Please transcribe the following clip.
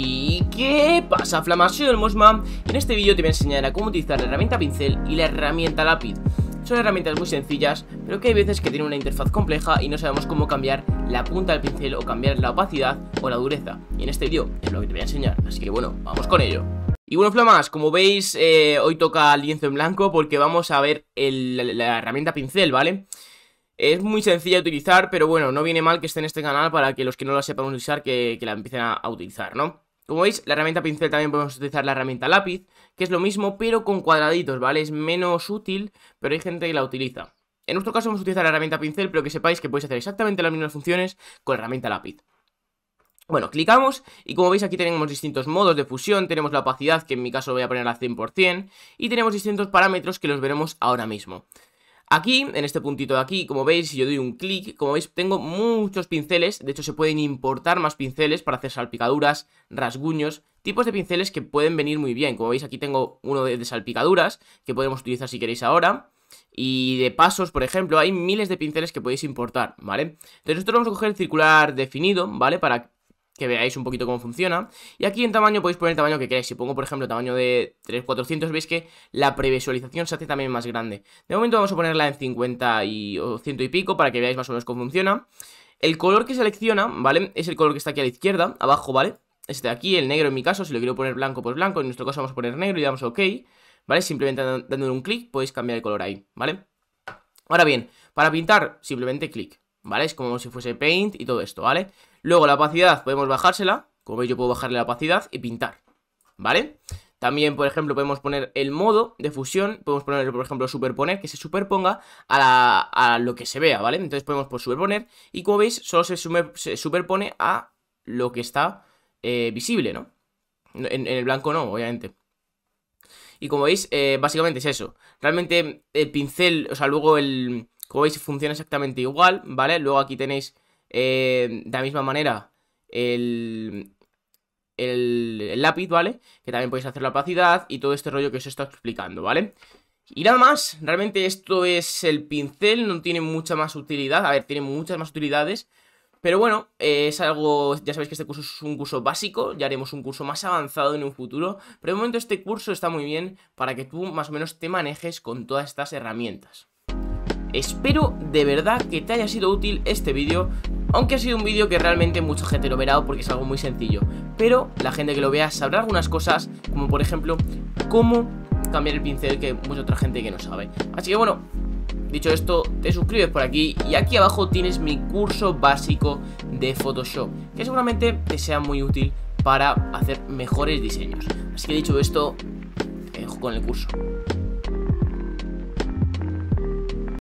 ¿Y qué pasa, Flamas? Soy el Mosma en este vídeo te voy a enseñar a cómo utilizar la herramienta pincel y la herramienta lápiz. Son herramientas muy sencillas, pero que hay veces que tienen una interfaz compleja y no sabemos cómo cambiar la punta del pincel o cambiar la opacidad o la dureza. Y en este vídeo es lo que te voy a enseñar, así que bueno, vamos con ello. Y bueno, Flamas, como veis, eh, hoy toca lienzo en blanco porque vamos a ver la herramienta pincel, ¿vale? Es muy sencilla de utilizar, pero bueno, no viene mal que esté en este canal para que los que no la sepan usar que, la empiecen a, utilizar, ¿no? Como veis, la herramienta pincel también podemos utilizar la herramienta lápiz, que es lo mismo, pero con cuadraditos, ¿vale? Es menos útil, pero hay gente que la utiliza. En nuestro caso vamos a utilizar la herramienta pincel, pero que sepáis que podéis hacer exactamente las mismas funciones con la herramienta lápiz. Bueno, clicamos y como veis aquí tenemos distintos modos de fusión, tenemos la opacidad que en mi caso voy a poner al 100% y tenemos distintos parámetros que los veremos ahora mismo. Aquí, en este puntito de aquí, como veis, si yo doy un clic, como veis, tengo muchos pinceles, de hecho se pueden importar más pinceles para hacer salpicaduras, rasguños, tipos de pinceles que pueden venir muy bien. Como veis, aquí tengo uno de, salpicaduras, que podemos utilizar si queréis ahora, y de pasos, por ejemplo, hay miles de pinceles que podéis importar, ¿vale? Entonces nosotros vamos a coger el circular definido, ¿vale? Para que veáis un poquito cómo funciona. Y aquí en tamaño podéis poner el tamaño que queráis. Si pongo, por ejemplo, tamaño de 3400, veis que la previsualización se hace también más grande. De momento vamos a ponerla en 50 y, o 100 y pico para que veáis más o menos cómo funciona. El color que selecciona, ¿vale? Es el color que está aquí a la izquierda, abajo, ¿vale? Este de aquí, el negro en mi caso, si lo quiero poner blanco, pues blanco. En nuestro caso vamos a poner negro y damos OK, ¿vale? Simplemente dándole un clic podéis cambiar el color ahí, ¿vale? Ahora bien, para pintar, simplemente clic, ¿vale? Es como si fuese Paint y todo esto, ¿vale? Luego la opacidad podemos bajársela, como veis yo puedo bajarle la opacidad y pintar, ¿vale? También, por ejemplo, podemos poner el modo de fusión, podemos poner, por ejemplo, superponer, que se superponga a, lo que se vea, ¿vale? Entonces podemos por superponer y como veis, solo se, superpone a lo que está eh, visible, ¿no? En, el blanco no, obviamente. Y como veis, eh, básicamente es eso. Realmente el pincel, o sea, luego el... Como veis, funciona exactamente igual, ¿vale? Luego aquí tenéis eh, de la misma manera, el, el, lápiz, ¿vale? Que también podéis hacer la opacidad y todo este rollo que os he estado explicando, ¿vale? Y nada más, realmente esto es el pincel, no tiene mucha más utilidad, a ver, tiene muchas más utilidades, pero bueno, eh, es algo, ya sabéis que este curso es un curso básico, ya haremos un curso más avanzado en un futuro, pero de momento este curso está muy bien para que tú más o menos te manejes con todas estas herramientas. Espero de verdad que te haya sido útil este vídeo, aunque ha sido un vídeo que realmente mucha gente lo verá porque es algo muy sencillo. Pero la gente que lo vea sabrá algunas cosas, como por ejemplo, cómo cambiar el pincel que mucha otra gente que no sabe. Así que bueno, dicho esto, te suscribes por aquí y aquí abajo tienes mi curso básico de Photoshop, que seguramente te sea muy útil para hacer mejores diseños. Así que dicho esto, dejo con el curso.